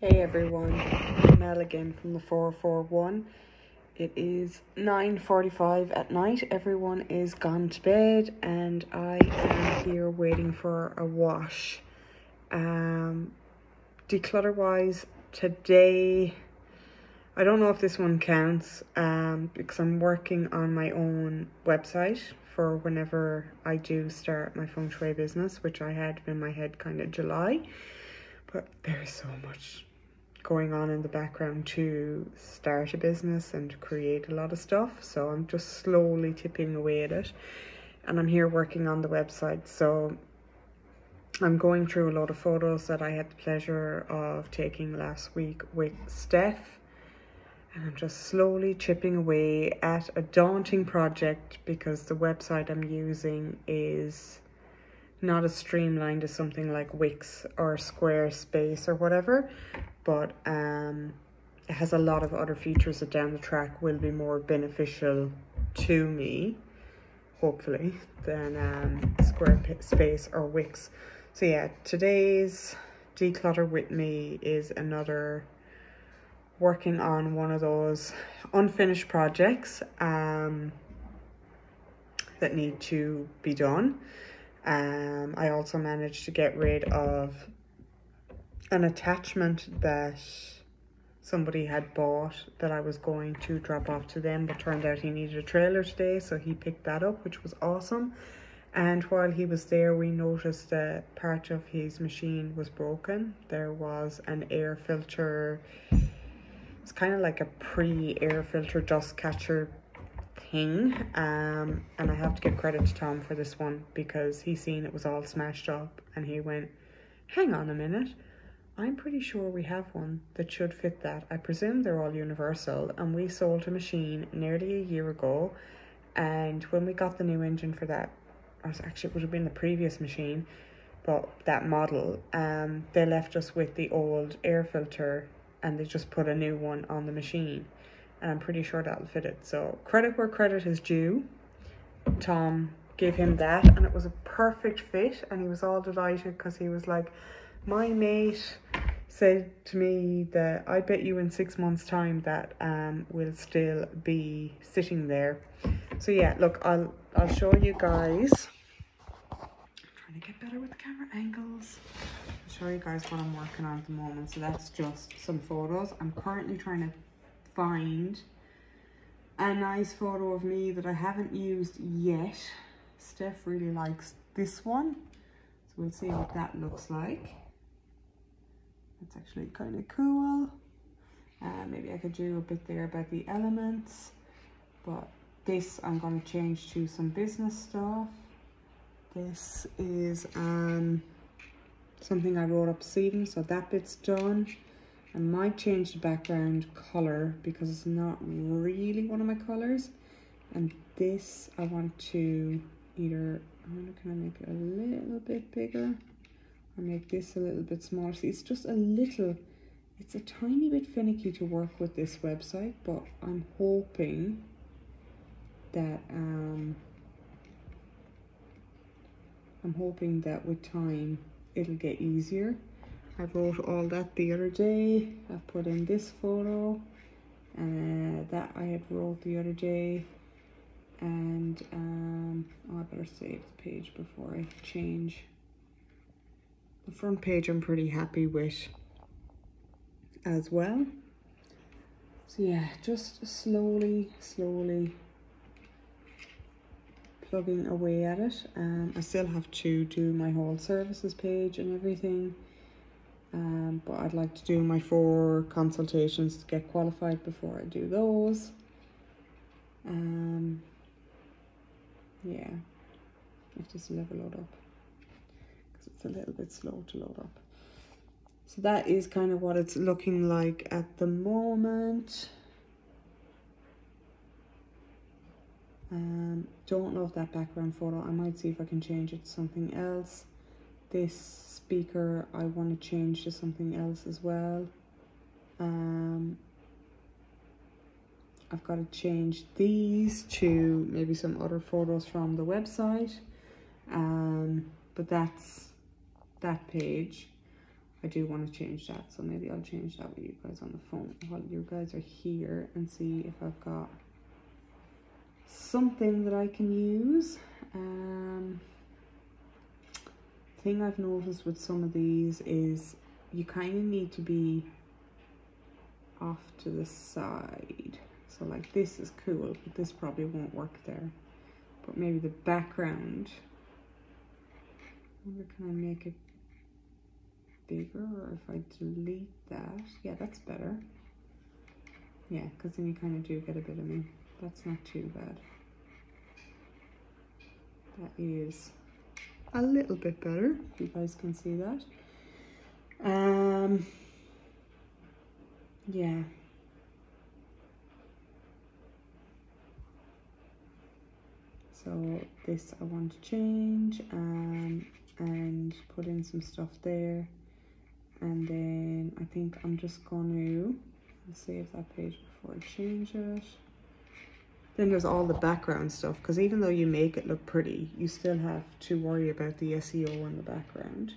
Hey everyone, Mel again from the 441. It is 9.45 at night, everyone is gone to bed and I am here waiting for a wash. Um, declutter wise, today, I don't know if this one counts um, because I'm working on my own website for whenever I do start my feng shui business, which I had in my head kind of July. But there's so much going on in the background to start a business and create a lot of stuff. So I'm just slowly tipping away at it. And I'm here working on the website. So I'm going through a lot of photos that I had the pleasure of taking last week with Steph. And I'm just slowly chipping away at a daunting project because the website I'm using is not as streamlined as something like Wix or Squarespace or whatever but um, it has a lot of other features that down the track will be more beneficial to me, hopefully, than um, Squarespace or Wix. So yeah, today's declutter with me is another working on one of those unfinished projects um, that need to be done. Um, I also managed to get rid of an attachment that somebody had bought that I was going to drop off to them, but turned out he needed a trailer today, so he picked that up, which was awesome. And while he was there, we noticed that part of his machine was broken. There was an air filter, it's kind of like a pre-air filter dust catcher thing. Um, and I have to give credit to Tom for this one because he seen it was all smashed up and he went, hang on a minute I'm pretty sure we have one that should fit that. I presume they're all universal and we sold a machine nearly a year ago and when we got the new engine for that, or actually it would have been the previous machine, but that model, um, they left us with the old air filter and they just put a new one on the machine and I'm pretty sure that'll fit it. So credit where credit is due. Tom gave him that and it was a perfect fit and he was all delighted because he was like, my mate said to me that I bet you in six months time that um will still be sitting there. So yeah, look, I'll I'll show you guys. I'm trying to get better with the camera angles. I'll show you guys what I'm working on at the moment. So that's just some photos. I'm currently trying to find a nice photo of me that I haven't used yet. Steph really likes this one. So we'll see what that looks like. It's actually kind of cool. Uh, maybe I could do a bit there about the elements. But this I'm going to change to some business stuff. This is um, something I wrote up seeding, so that bit's done. I might change the background color because it's not really one of my colors. And this I want to either, I'm gonna kind of make it a little bit bigger or make this a little bit smaller. See, it's just a little, it's a tiny bit finicky to work with this website, but I'm hoping that, um, I'm hoping that with time it'll get easier. I wrote all that the other day. I've put in this photo uh, that I had wrote the other day. And um, oh, I better save the page before I change. The front page I'm pretty happy with as well. So yeah, just slowly, slowly plugging away at it. Um, I still have to do my whole services page and everything. Um, but I'd like to do my four consultations to get qualified before I do those. Um, yeah, let's just level it up because it's a little bit slow to load up. So that is kind of what it's looking like at the moment. Um, don't love that background photo. I might see if I can change it to something else. This speaker, I want to change to something else as well. Um, I've got to change these to maybe some other photos from the website. Um, but that's that page. I do want to change that. So maybe I'll change that with you guys on the phone while you guys are here and see if I've got something that I can use. Um, thing I've noticed with some of these is you kind of need to be off to the side. So like this is cool, but this probably won't work there. But maybe the background, I wonder can I make it bigger or if I delete that? Yeah, that's better. Yeah, because then you kind of do get a bit of me. That's not too bad. That is a little bit better. You guys can see that. Um, yeah. So this I want to change um, and put in some stuff there. And then I think I'm just going to save that page before I change it. Then there's all the background stuff because even though you make it look pretty, you still have to worry about the SEO in the background.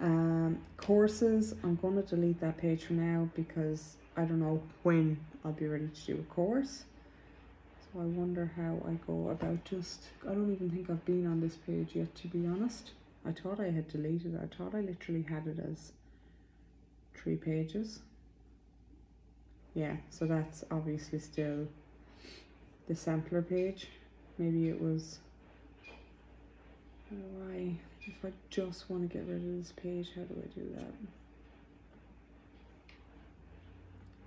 Um, courses, I'm going to delete that page for now because I don't know when I'll be ready to do a course. So I wonder how I go about just, I don't even think I've been on this page yet to be honest. I thought I had deleted it. I thought I literally had it as three pages. Yeah, so that's obviously still the sampler page. Maybe it was, I, if I just want to get rid of this page, how do I do that?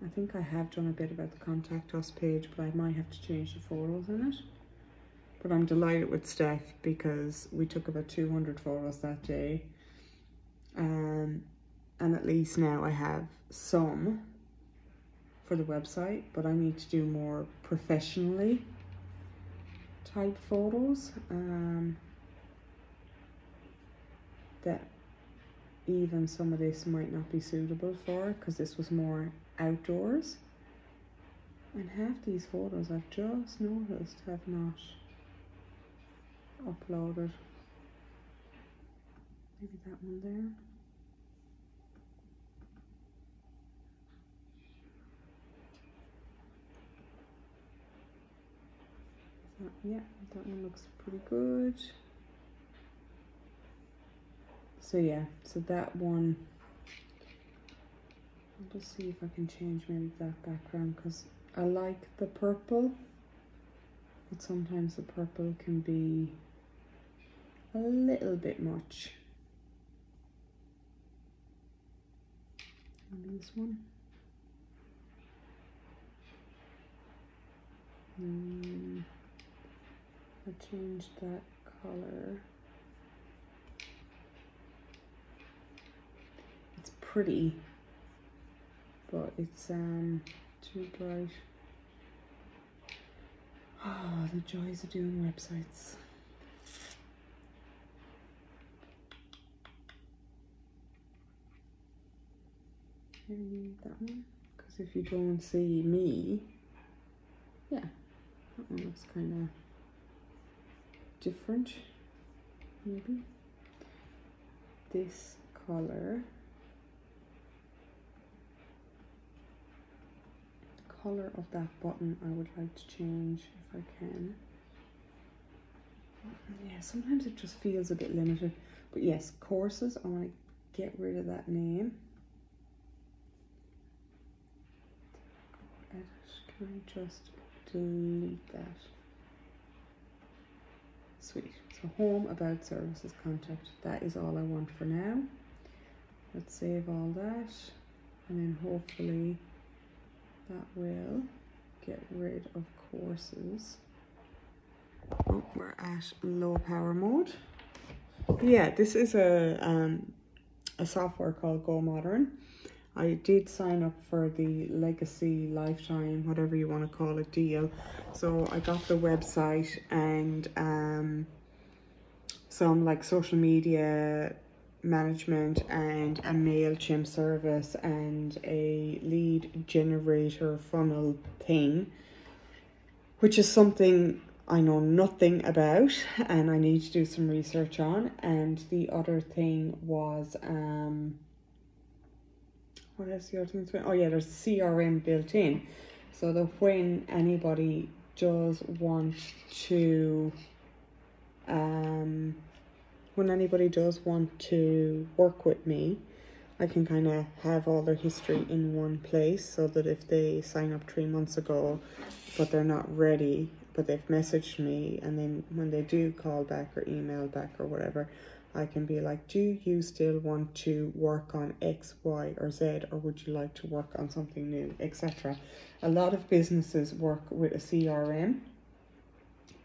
I think I have done a bit about the contact us page, but I might have to change the photos in it. But I'm delighted with Steph because we took about 200 photos that day. Um, and at least now I have some for the website, but I need to do more professionally type photos um, that even some of this might not be suitable for because this was more outdoors. And half these photos I've just noticed have not uploaded. Maybe that one there. Yeah, that one looks pretty good. So yeah, so that one, I'll just see if I can change maybe that background because I like the purple, but sometimes the purple can be a little bit much. And this one. Mm. I changed that color. It's pretty, but it's um too bright. Oh, the joys of doing websites. Maybe that one, because if you don't see me, yeah, that one looks kind of different maybe. This color. Color of that button I would like to change if I can. Yeah sometimes it just feels a bit limited. But yes courses I want to get rid of that name. Edit can I just delete that Sweet. So home, about services, contact. That is all I want for now. Let's save all that. And then hopefully that will get rid of courses. Oh, we're at low power mode. Yeah, this is a, um, a software called Go Modern. I did sign up for the legacy lifetime, whatever you want to call it, deal. So I got the website and um, some like social media management and a MailChimp service and a lead generator funnel thing, which is something I know nothing about and I need to do some research on. And the other thing was um, what SEO things? Oh yeah, there's CRM built in, so that when anybody does want to, um, when anybody does want to work with me, I can kind of have all their history in one place so that if they sign up three months ago, but they're not ready, but they've messaged me, and then when they do call back or email back or whatever, I can be like, do you still want to work on X, Y, or Z, or would you like to work on something new, etc. A lot of businesses work with a CRM,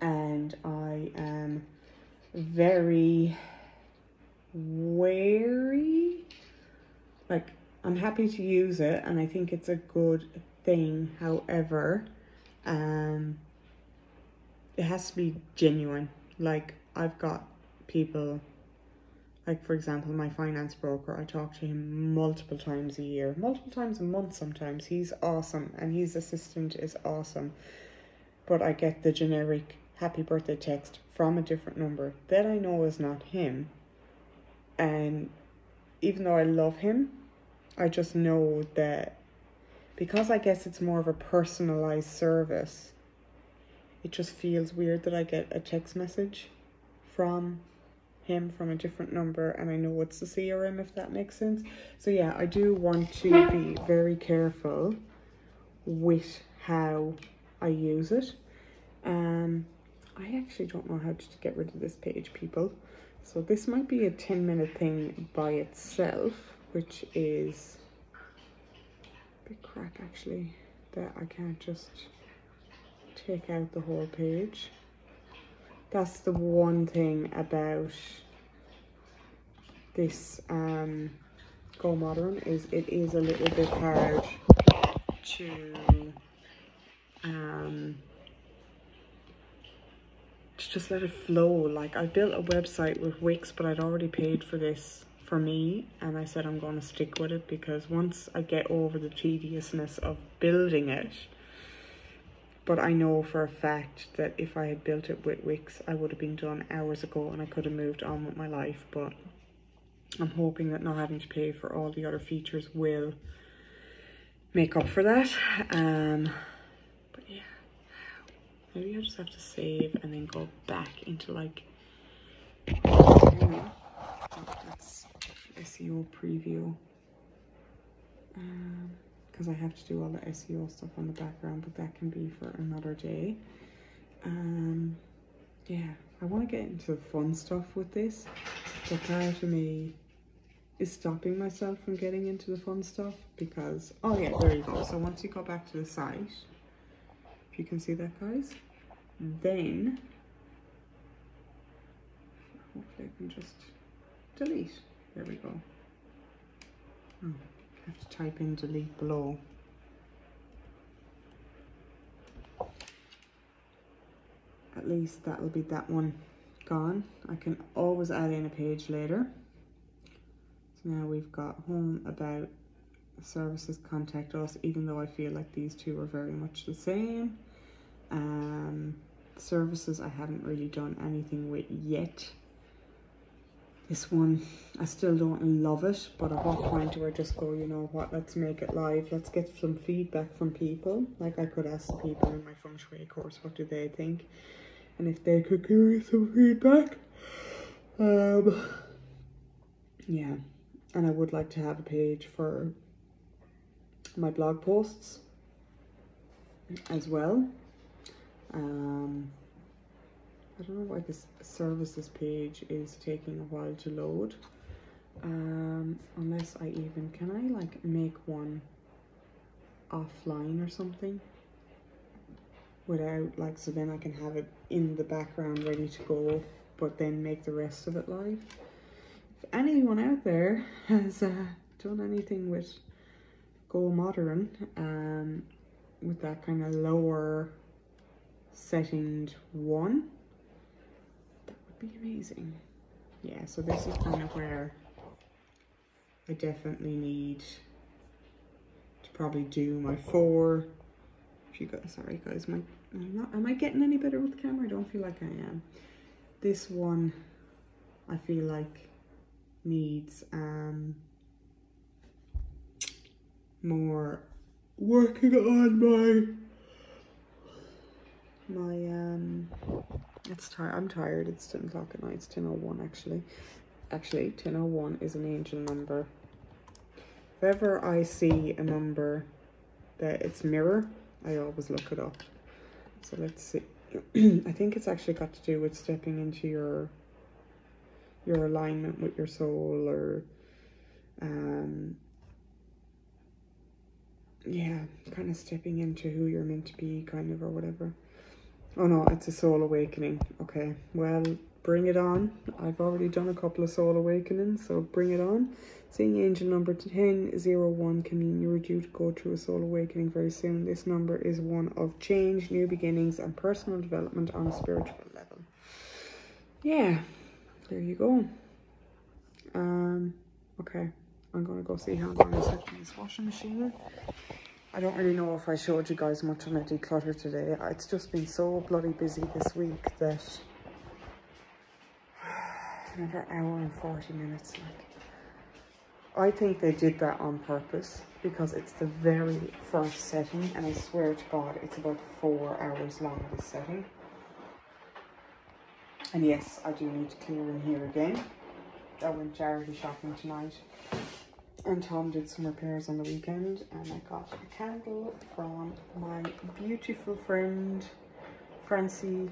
and I am very wary like I'm happy to use it and I think it's a good thing. However, um it has to be genuine. Like I've got people like for example my finance broker I talk to him multiple times a year multiple times a month sometimes. He's awesome and his assistant is awesome. But I get the generic happy birthday text from a different number that I know is not him. And even though I love him, I just know that because I guess it's more of a personalized service, it just feels weird that I get a text message from him from a different number and I know it's the CRM if that makes sense. So yeah, I do want to be very careful with how I use it. Um I actually don't know how to get rid of this page, people. So this might be a 10 minute thing by itself, which is a bit crap actually, that I can't just take out the whole page. That's the one thing about this um, Go Modern is it is a little bit hard to um, to just let it flow. Like I built a website with Wix, but I'd already paid for this for me. And I said I'm going to stick with it because once I get over the tediousness of building it, but I know for a fact that if I had built it with Wix, I would have been done hours ago and I could have moved on with my life. But I'm hoping that not having to pay for all the other features will make up for that. Um, but yeah, Maybe I just have to save and then go back into like, that's SEO preview. Because I have to do all the SEO stuff on the background, but that can be for another day. Um, yeah, I want to get into the fun stuff with this, but part of me is stopping myself from getting into the fun stuff because, oh yeah, there you go. So once you go back to the site, if you can see that, guys. Then, hopefully I can just delete. There we go. Oh, Have to type in delete below. At least that'll be that one gone. I can always add in a page later. So now we've got home about services contact us even though I feel like these two are very much the same. Um, services I haven't really done anything with yet. This one, I still don't love it, but at what point do I just go, you know what, let's make it live. Let's get some feedback from people. Like I could ask people in my feng shui course, what do they think? And if they could give me some feedback. Um, yeah, and I would like to have a page for my blog posts as well. Um, I don't know why this services page is taking a while to load. Um, unless I even, can I like make one offline or something? Without like, so then I can have it in the background ready to go, but then make the rest of it live. If anyone out there has uh, done anything with Go Modern, um, with that kind of lower settinged one. Be amazing. Yeah, so this is kind of where I definitely need to probably do my four. If you guys, sorry guys, my, I'm not, am I getting any better with the camera? I don't feel like I am. This one, I feel like needs um, more working on my my um it's tired i'm tired. It's 10 o'clock at night. It's 10.01 actually. Actually 10.01 is an angel number. If ever i see a number that it's mirror i always look it up. So let's see. I think it's actually got to do with stepping into your your alignment with your soul or um yeah kind of stepping into who you're meant to be kind of or whatever Oh no, it's a soul awakening. Okay, well, bring it on. I've already done a couple of soul awakenings, so bring it on. Seeing angel number 1001 can mean you are due to go through a soul awakening very soon. This number is one of change, new beginnings, and personal development on a spiritual level. Yeah, there you go. Um, okay, I'm gonna go see how I'm gonna set this washing machine. I don't really know if I showed you guys much of my declutter today. It's just been so bloody busy this week that another hour and 40 minutes. Like, I think they did that on purpose because it's the very first setting and I swear to God, it's about four hours long, this setting. And yes, I do need to clear in here again. I went charity shopping tonight and Tom did some repairs on the weekend and I got a candle from my beautiful friend Francie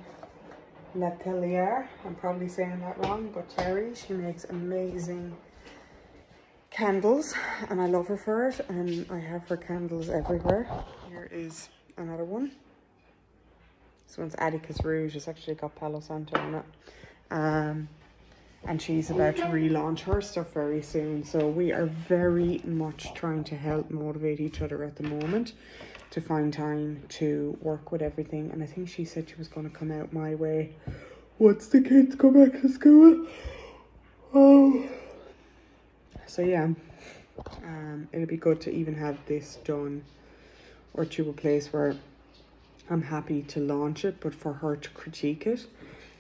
Latelier. I'm probably saying that wrong, but Terry, she makes amazing candles and I love her for it and I have her candles everywhere. Here is another one. This one's Atticus Rouge. It's actually got Palo Santo on it. Um, and she's about to relaunch her stuff very soon. So we are very much trying to help motivate each other at the moment to find time to work with everything. And I think she said she was going to come out my way once the kids go back to school. Oh, so yeah, um, it'll be good to even have this done or to a place where I'm happy to launch it, but for her to critique it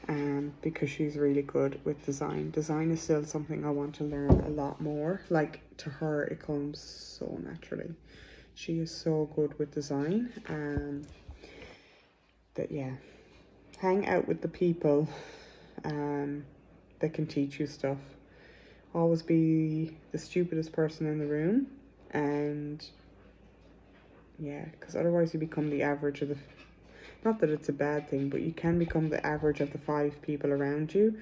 um, because she's really good with design. Design is still something I want to learn a lot more. Like to her, it comes so naturally. She is so good with design. Um, that yeah, hang out with the people um, that can teach you stuff. Always be the stupidest person in the room, and yeah, because otherwise you become the average of the not that it's a bad thing, but you can become the average of the five people around you.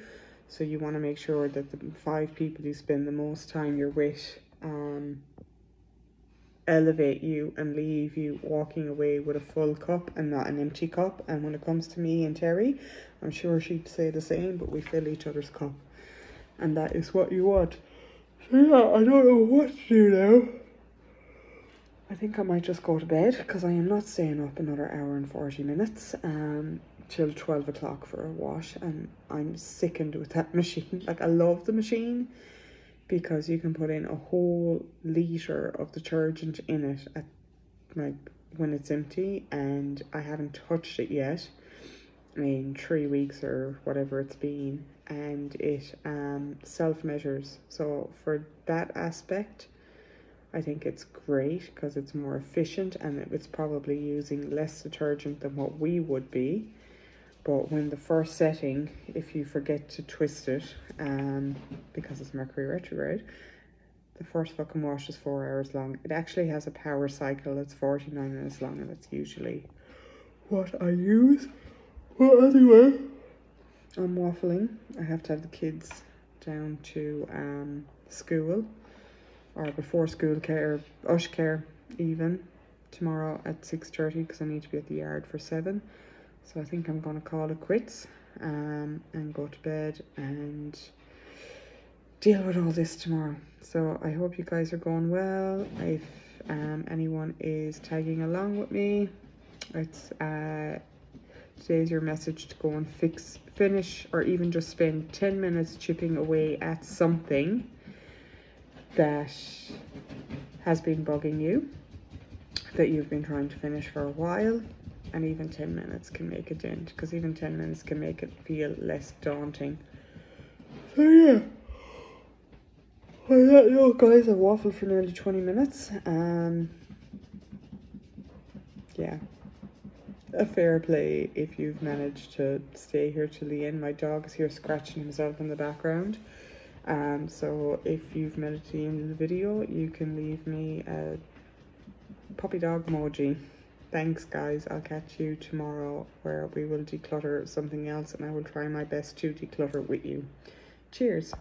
So you want to make sure that the five people you spend the most time you're with um, elevate you and leave you walking away with a full cup and not an empty cup. And when it comes to me and Terry, I'm sure she'd say the same, but we fill each other's cup. And that is what you want. So yeah, I don't know what to do now. I think I might just go to bed because I am not staying up another hour and 40 minutes um, till 12 o'clock for a wash. And I'm sickened with that machine. Like, I love the machine because you can put in a whole litre of detergent in it at like when it's empty. And I haven't touched it yet in three weeks or whatever it's been. And it um, self measures. So, for that aspect, I think it's great because it's more efficient and it's probably using less detergent than what we would be. But when the first setting, if you forget to twist it, um, because it's Mercury retrograde, the first fucking wash is four hours long. It actually has a power cycle that's 49 minutes long and that's usually what I use. Well, anyway, I'm waffling. I have to have the kids down to um, school or before school care, ush care even tomorrow at 6.30 because I need to be at the yard for 7. So I think I'm going to call it quits um, and go to bed and deal with all this tomorrow. So I hope you guys are going well. If um, anyone is tagging along with me, it's uh, today's your message to go and fix, finish, or even just spend 10 minutes chipping away at something that has been bugging you, that you've been trying to finish for a while, and even 10 minutes can make a dent, because even 10 minutes can make it feel less daunting. So yeah. Well, yeah, you guys, I waffled for nearly 20 minutes. Um, yeah, a fair play if you've managed to stay here till the end. My dog is here scratching himself in the background. Um, so if you've made it to the end of the video, you can leave me a puppy dog emoji. Thanks guys, I'll catch you tomorrow where we will declutter something else and I will try my best to declutter with you. Cheers.